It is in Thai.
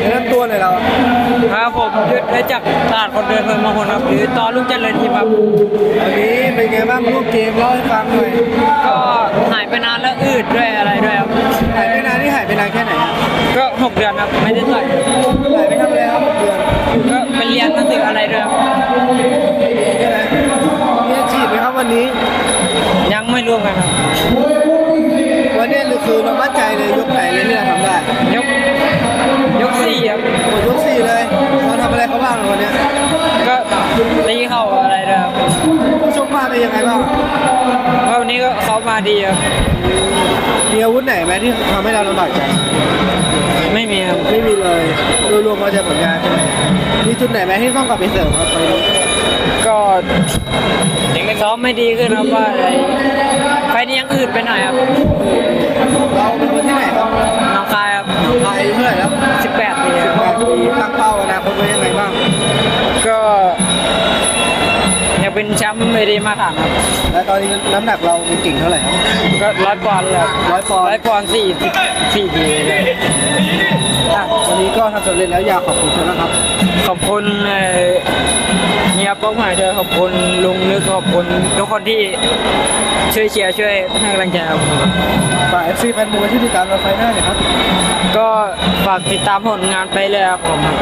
แนะนำตัวหน่อยเราครับผมยุทธได้จากตลาดคนเดินเมืองมงคลครับหรือต่อลูกเจริญทีมครับวันนี้เป็นไงบ้างรูปเกมเล่าให้ฟังหน่อยก็หายไปนานแล้วอืดด้วยอะไรด้วยครับหายไปนานนี่หายไปนานแค่ไหนอะก็หกเดือนครับไม่ได้ต่อยหายไปทำอะไรครับหกเดือนก็ไปเรียนหนังสืออะไรด้วยครับใช่ไหมมีอาชีพไหมครับวันนี้ ยังไม่รวมกันครับวันนี้คือเรามั่นใจ เราทำอะไรเขาบ้างวันเนี้ยก็ตีเข่าอะไรด้วยครับผู้ชกมาเป็นยังไงบ้างก็วันนี้ก็เขามาดีครับมีอาวุธไหนไหมที่ทำให้เราลำบากใจไม่มีครับไม่มีเลยโดยรวมพอใจผลงานใช่ไหมมีจุดไหนไหมที่ต้องกลับไปเสริมครับตอนนี้ก็ซ้อมไม่ดีขึ้นครับว่าไอ้ไฟล์นี้ยังอืดไปหน่อยครับเราเป็นคนที่ไหนครับน้องคายครับไทยอายุเท่าไหร่แล้ว18ปีครับแปดปีตั้งเป้าอนาคตไว้ยังไงบ้าง ก็อยาก เป็นแชมป์เวทีมาตรฐานครับและตอนนี้น้ำหนักเราเก่งเท่าไหร่ครับ ก็ร้อยปอนด์เลยร้อยปอนด์ ร้อยปอนด์สี่สี่ทีเลยอะวันนี้ก็ทำสำเร็จแล้วอยากขอบคุณคุณนะครับ ขอบคุณเอ่อเฮียป๊อกหมายเจอขอบคุณลุงนึกขอบคุณทุกคนที่ช่วยเชียร์ช่วยให้กำลังใจครับฝาก FC แฟนมวยที่ติดตามเราไฟหน้าหน่อยครับ ก็ฝากติดตามผลงานไปเลยครับผมครับ